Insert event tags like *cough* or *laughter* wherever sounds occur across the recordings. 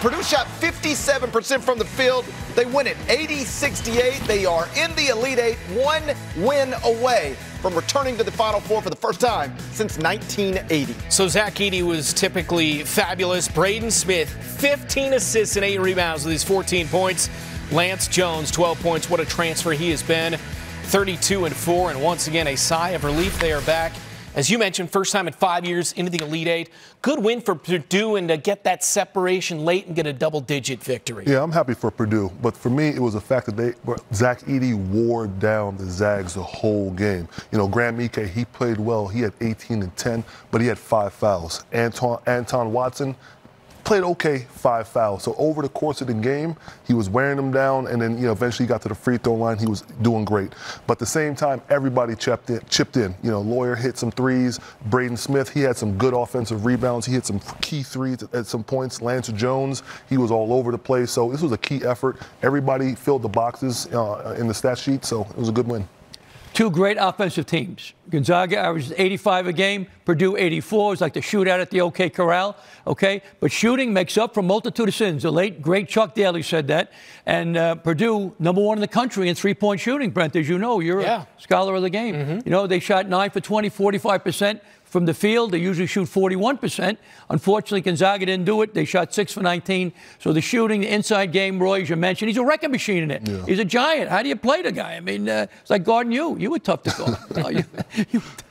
Purdue shot 57% from the field. They win it 80 68. They are in the Elite Eight, one win away from returning to the Final Four for the first time since 1980. So Zach Edey was typically fabulous. Braden Smith, 15 assists and 8 rebounds with his 14 points. Lance Jones, 12 points. What a transfer he has been. 32 and 4, and once again, a sigh of relief. They are back. As you mentioned, first time in five years into the Elite Eight. Good win for Purdue and to get that separation late and get a double digit victory. Yeah, I'm happy for Purdue. But for me, it was the fact that they Zach Edey wore down the Zags the whole game. You know, Graham Ike, he played well. He had 18 and 10, but he had five fouls. Anton, Anton Watson, played okay, five fouls. So over the course of the game, he was wearing them down, and then you know eventually he got to the free throw line. He was doing great. But at the same time, everybody chipped in. Chipped in. You know, Loyer hit some threes. Braden Smith, he had some good offensive rebounds. He hit some key threes at some points. Lance Jones, he was all over the place. So this was a key effort. Everybody filled the boxes uh, in the stat sheet, so it was a good win. Two great offensive teams. Gonzaga averages 85 a game. Purdue 84 is like the shootout at the OK Corral. Okay, but shooting makes up for multitude of sins. The late great Chuck Daly said that. And uh, Purdue, number one in the country in three-point shooting. Brent, as you know, you're yeah. a scholar of the game. Mm-hmm. You know they shot nine for 20, 45 percent from the field. They usually shoot 41%. Unfortunately, Gonzaga didn't do it. They shot 6 for 19. So the shooting, the inside game, Roy, as you mentioned, he's a wrecking machine in it. Yeah. He's a giant. How do you play the guy? I mean, uh, it's like guarding you. You were tough to guard. *laughs* you,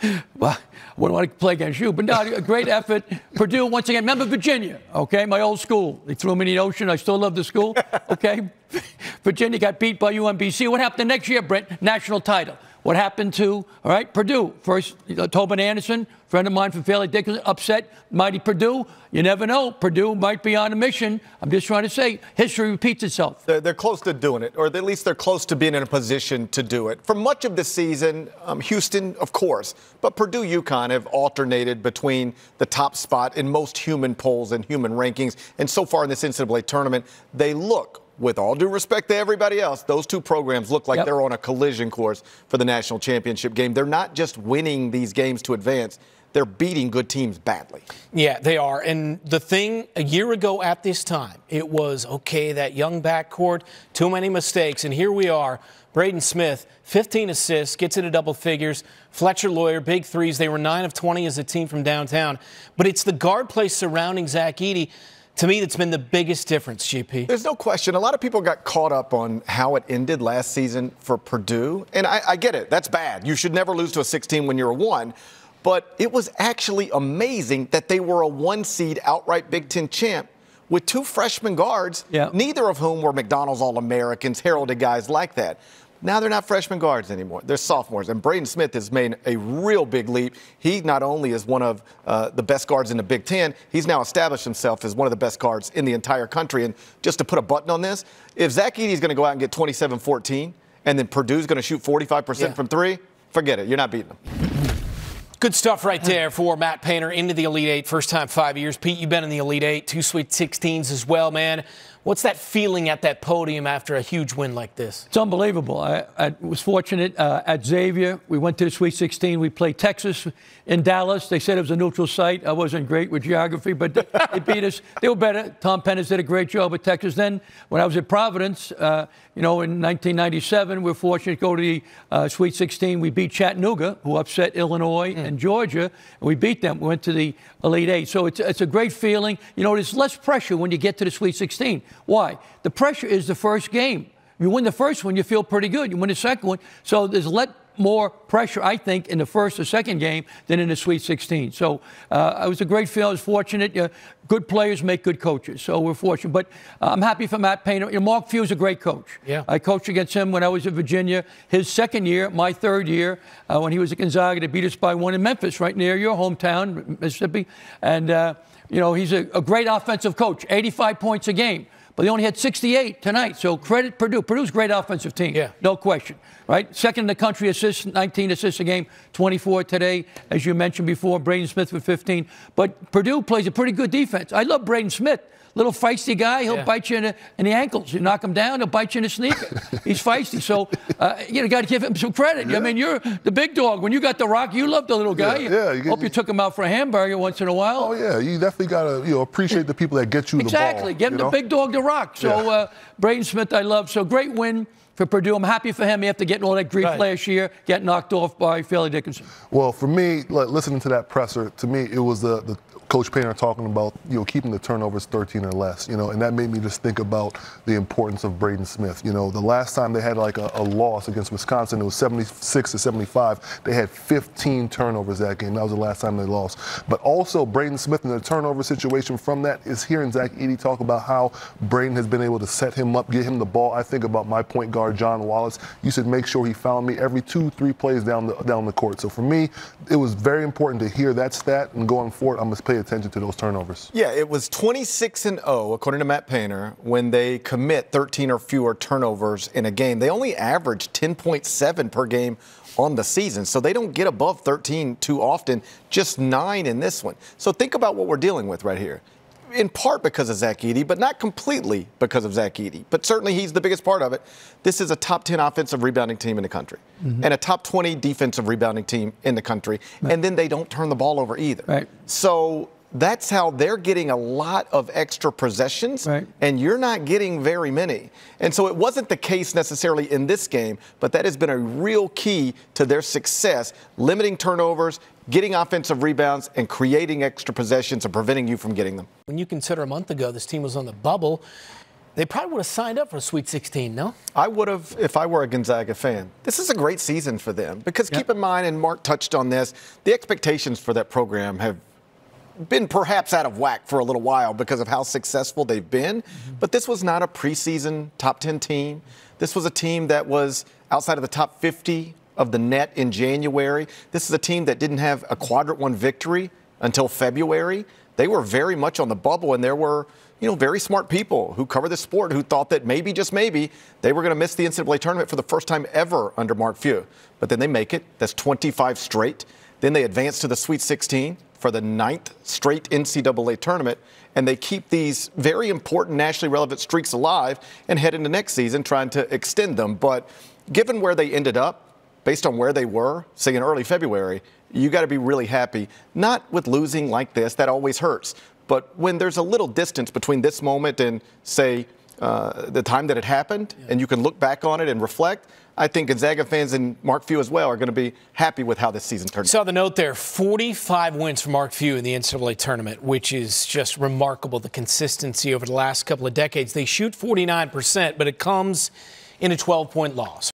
you, well, I wouldn't want to play against you, but no, a great effort. Purdue, once again, remember Virginia, okay? My old school. They threw me in the ocean. I still love the school, okay? *laughs* Virginia got beat by UMBC. What happened the next year, Brent? National title. What happened to, all right, Purdue? First, uh, Tobin Anderson, friend of mine from Fairleigh Dickinson, upset mighty Purdue. You never know. Purdue might be on a mission. I'm just trying to say history repeats itself. They're, they're close to doing it, or at least they're close to being in a position to do it. For much of the season, um, Houston, of course, but Purdue UConn have alternated between the top spot in most human polls and human rankings. And so far in this NCAA tournament, they look with all due respect to everybody else, those two programs look like yep. they're on a collision course for the national championship game. They're not just winning these games to advance. They're beating good teams badly. Yeah, they are. And the thing a year ago at this time, it was okay, that young backcourt, too many mistakes. And here we are. Braden Smith, 15 assists, gets into double figures. Fletcher Loyer, big threes. They were 9 of 20 as a team from downtown. But it's the guard play surrounding Zach Edey to me, that's been the biggest difference, GP. There's no question. A lot of people got caught up on how it ended last season for Purdue. And I, I get it. That's bad. You should never lose to a 16 when you're a one. But it was actually amazing that they were a one seed outright Big Ten champ with two freshman guards, yeah. neither of whom were McDonald's All Americans, heralded guys like that. Now they're not freshman guards anymore. They're sophomores. And Braden Smith has made a real big leap. He not only is one of uh, the best guards in the Big Ten, he's now established himself as one of the best guards in the entire country. And just to put a button on this, if Zach Edey is going to go out and get 27 14, and then Purdue's going to shoot 45% yeah. from three, forget it. You're not beating them. Good stuff right there for Matt Painter into the Elite Eight. First time five years. Pete, you've been in the Elite Eight, two Sweet 16s as well, man. What's that feeling at that podium after a huge win like this? It's unbelievable. I, I was fortunate uh, at Xavier. We went to the Sweet 16. We played Texas in Dallas. They said it was a neutral site. I wasn't great with geography, but they beat us. They were better. Tom Penders did a great job at Texas. Then, when I was at Providence, uh, you know, in 1997, we were fortunate to go to the uh, Sweet 16. We beat Chattanooga, who upset Illinois mm. And Georgia, and we beat them. We went to the Elite Eight. So it's, it's a great feeling. You know, there's less pressure when you get to the Sweet 16. Why? The pressure is the first game. You win the first one, you feel pretty good. You win the second one. So there's let more pressure, I think, in the first or second game than in the Sweet 16. So uh, it was a great feel. I was fortunate. Uh, good players make good coaches. So we're fortunate. But uh, I'm happy for Matt Painter. You know, Mark Few's a great coach. Yeah. I coached against him when I was in Virginia. His second year, my third year, uh, when he was at Gonzaga, they beat us by one in Memphis, right near your hometown, Mississippi. And, uh, you know, he's a, a great offensive coach, 85 points a game but they only had 68 tonight. So credit Purdue. Purdue's a great offensive team. Yeah. No question. Right? Second in the country assists, 19 assists a game, 24 today, as you mentioned before. Braden Smith with 15. But Purdue plays a pretty good defense. I love Braden Smith. little feisty guy. He'll Yeah. bite you in the, in the ankles. You knock him down, he'll bite you in the sneaker. *laughs* He's feisty. So uh, you got to give him some credit. I mean, you're the big dog. When you got the rock, you love the little guy. Yeah, yeah, you get- Hope you took him out for a hamburger once in a while. Oh yeah, you definitely gotta you know appreciate the people that get you Exactly. the ball. Give him you the big dog to rock. So, Yeah. uh, Braden Smith, I love. So, great win for Purdue. I'm happy for him after getting all that grief Right. last year, getting knocked off by Fairleigh Dickinson. Well, for me, like listening to that presser, to me it was the, the Coach Painter talking about you know keeping the turnovers 13 or less, you know, and that made me just think about the importance of Braden Smith. You know, the last time they had like a, a loss against Wisconsin, it was 76 to 75. They had 15 turnovers that game. That was the last time they lost. But also Braden Smith in the turnover situation from that is hearing Zach Edey talk about how Braden has been able to set him up, get him the ball. I think about my point guard John Wallace. You should make sure he found me every two, three plays down the down the court. So for me, it was very important to hear that stat, and going forward, I must pay attention to those turnovers. Yeah, it was 26 and 0 according to Matt Painter when they commit 13 or fewer turnovers in a game. They only average 10.7 per game on the season, so they don't get above 13 too often. Just nine in this one. So think about what we're dealing with right here. In part because of Zach Edey, but not completely because of Zach Edey. But certainly he's the biggest part of it. This is a top 10 offensive rebounding team in the country mm-hmm. and a top 20 defensive rebounding team in the country. And then they don't turn the ball over either. Right. So that's how they're getting a lot of extra possessions, Right. and you're not getting very many. And so it wasn't the case necessarily in this game, but that has been a real key to their success, limiting turnovers, getting offensive rebounds, and creating extra possessions and preventing you from getting them. When you consider a month ago this team was on the bubble, they probably would have signed up for a Sweet 16, no? I would have if I were a Gonzaga fan. This is a great season for them because keep in mind, and Mark touched on this, the expectations for that program have been perhaps out of whack for a little while because of how successful they've been. Mm-hmm. But this was not a preseason top 10 team. This was a team that was outside of the top 50 of the net in January. This is a team that didn't have a quadrant one victory until February. They were very much on the bubble, and there were you know, very smart people who cover the sport who thought that maybe, just maybe, they were going to miss the NCAA tournament for the first time ever under Mark Few. But then they make it. That's 25 straight. Then they advance to the Sweet 16 for the ninth straight NCAA tournament, and they keep these very important nationally relevant streaks alive and head into next season trying to extend them. But given where they ended up, based on where they were, say in early February, you got to be really happy. Not with losing like this, that always hurts. But when there's a little distance between this moment and, say, uh, the time that it happened, and you can look back on it and reflect, I think Gonzaga fans and Mark Few as well are going to be happy with how this season turned out. Saw the note there 45 wins for Mark Few in the NCAA tournament, which is just remarkable. The consistency over the last couple of decades. They shoot 49%, but it comes in a 12 point loss.